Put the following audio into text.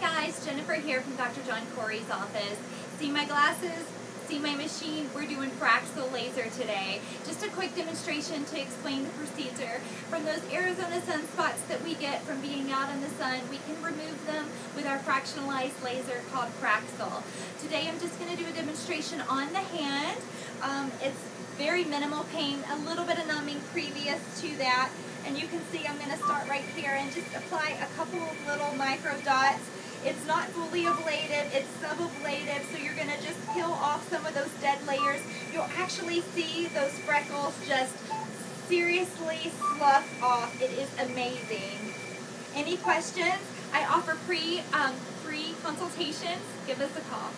guys, Jennifer here from Dr. John Corey's office. See my glasses? See my machine? We're doing Fraxel laser today. Just a quick demonstration to explain the procedure. From those Arizona sunspots that we get from being out in the sun, we can remove them with our fractionalized laser called Fraxel. Today I'm just going to do a demonstration on the hand. Um, it's very minimal pain, a little bit of numbing previous to that. And you can see I'm going to start right here and just apply a couple of little micro dots. It's not fully ablated, it's sub-ablative, so you're going to just peel off some of those dead layers. You'll actually see those freckles just seriously slough off. It is amazing. Any questions? I offer pre, um, free consultations. Give us a call.